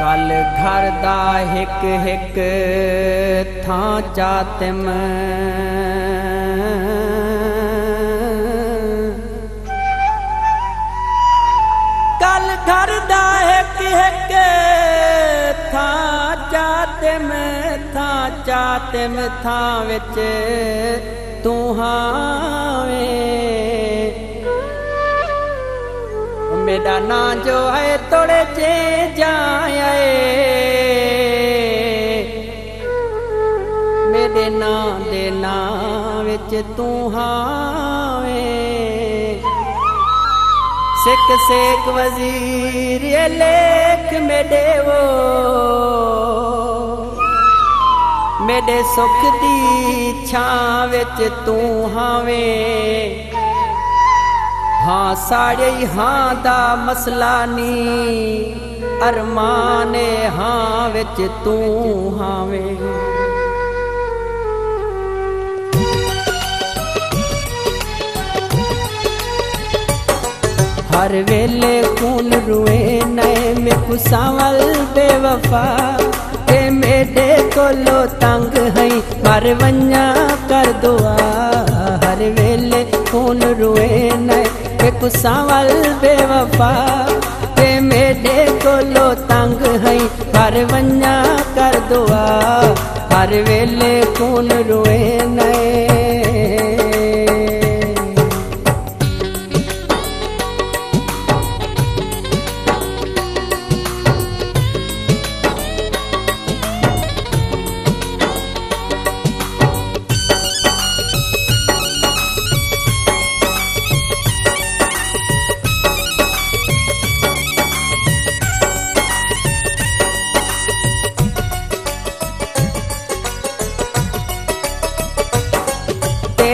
ਕਲ ਘਰ ਦਾ ਹਿੱਕ ਹਿੱਕ ਥਾਂ ਚਾਤਮ ਕਲ ਘਰ ਦਾ ਹਿੱਕ ਹਿੱਕ ਥਾਂ ਚਾਤਮ ਥਾਂ ਚਾਤਮ ਥਾਂ ਵਿੱਚ ਤੂੰ ਹਾਵੇਂ ਮੇਰਾ ਨਾਂ ਜੋ ਹੈ ਤੋੜੇ ਚੇ ਜਾਏ ਮੇਰੇ ਨਾਂ ਦੇ ਨਾਂ ਵਿੱਚ ਤੂੰ ਹਾਵੇਂ ਸਿੱਖ ਸੇਖ ਵਜ਼ੀਰ ਇਹ ਲੇਖ ਮੇਡੇ ਵੋ ਮੇਰੇ ਸੁਖ ਦੀ ਛਾਂ ਵਿੱਚ ਤੂੰ ਹਾਵੇਂ ਹਾਂ ਸਾੜੇ ਹਾਂ ਦਾ ਮਸਲਾ ਨੀ। ਅਰਮਾਨੇ ਹਾਂ ਵਿੱਚ ਤੂੰ ਹਾਵੇਂ। ਹਰ ਵੇਲੇ ਖੂਨ ਰੂਏ ਨਏ ਮੇ ਕੁਸਾਵਲ ਬੇਵਫਾ। ਤੇ ਮੇਰੇ ਕੋਲੋਂ ਤੰਗ ਹੈ ਮਰ ਵੰਨਾ ਕਰ ਦੁਆ कुसावल बेवफा ते मेडे कोलो तंग है पर वन्या कर दुआ, हर वेले खून रोए नए।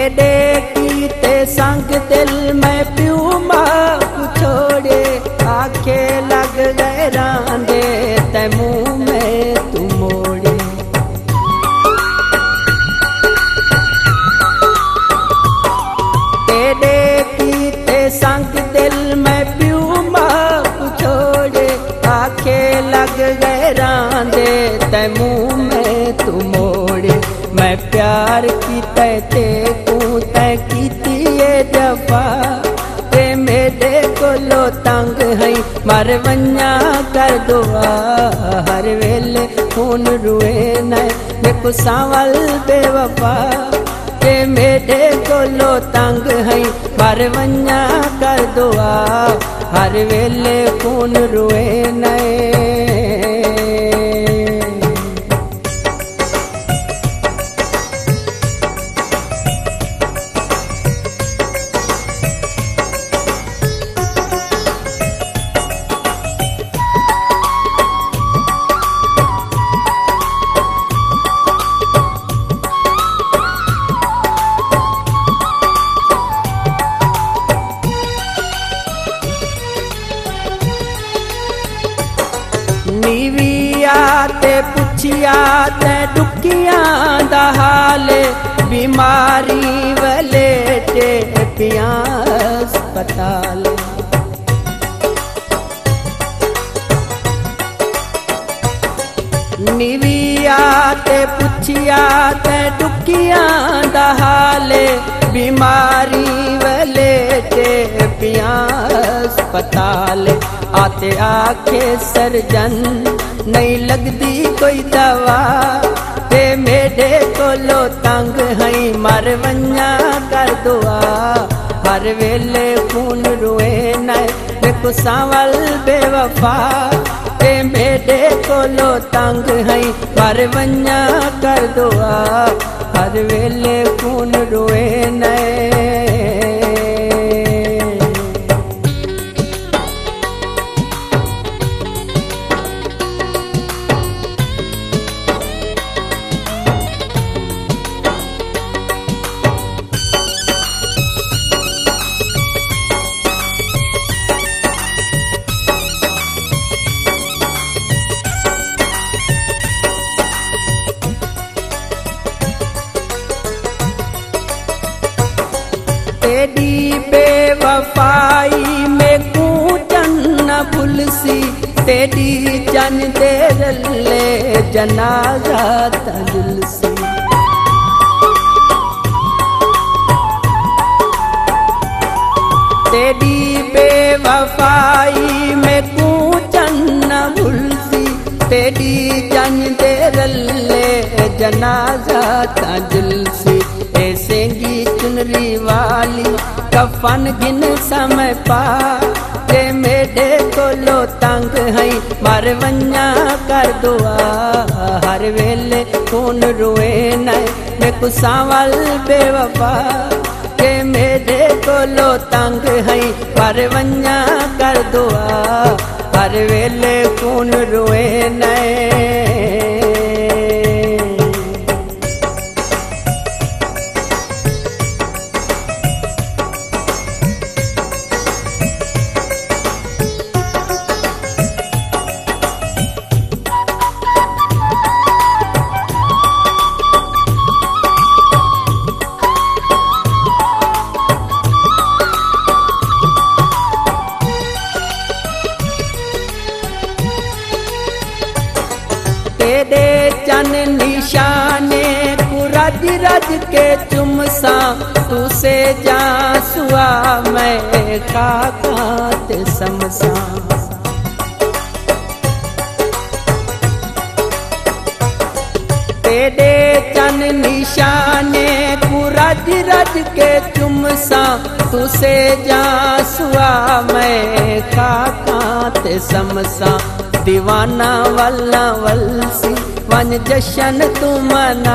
तेरे कीते संग दिल में प्यू माँ छोड़े। आखे लग गए रांदे में तू मोड़े। तेरे कीते संग दिल में प्यू माँ छोड़े। आखे लग गए रांदे ते मुँह में तू मोड़े। मैं प्यार की ते तू ते मेरे कोलो तंग है, मर वन्या कर दुआ। हर वेले खून रुए न देखो सावल बेवफा। ते मेरे कोलो तंग है, मर वन्या कर दुआ। हर वेले खून रुए नए बीविया ते पुछिया ते डुकिया हाल, बीमारी वले ते पिया अस्पताल। निविया पुछिया ते डुकिया हाल, बीमारी वले ते पिया अस्पताल। आते आखे सरजन, नहीं लगती कोई दवा। ते मेरे कोलो तंग है, मर वन्या कर दुआ। हर वेले खून रुए न कुसावल बेवफा। ते मेरे कोलो तंग है, मर वन्या कर दुआ। हर वेले खून रुए नए तेरी बेवफाई में कूचन न भुलसी तेरी जन दे रले जनाजा तजुल से तेरी बेवफाई में कूचन न भूलसी तेरी जन दे रले जनाजा तजुल कफन गिन समय पा ते मेरे कोलो तंग है, मर वन्या कर दुआ। हर वेले खून रोए न मैं कुसावल बेवफा। के मेरे कोलो तंग है पर वन्या कर दुआ। हर वेले खून रोए नए। चन निशाने रज रज के चुमसा तू से जा सुआ मैं काकात समसा। तेरे चन निशाने रज रज के चुमसा तू से जा सुआ मैं काकात समसा। दीवाना वल्ला वलसी वन जशन तू मना।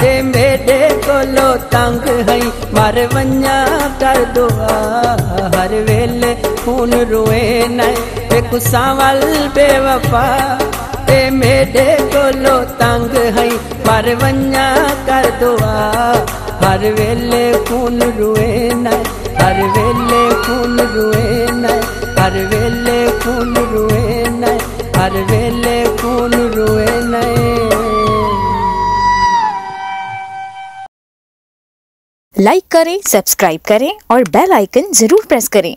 दे मेरे कोलो तंग है, मर वन्या कर दुआ। हर वेले खून रोए न कुसावल बेवफा। ते मेरे कोलो तंग है, मर वन्या कर दुआ। हर वेले खून रोए न, हर वेले खून रोए न, हर वेले खून रोए न। हर वेले कौन रोए नए। लाइक करें सब्सक्राइब करें और बेल आइकन ज़रूर प्रेस करें।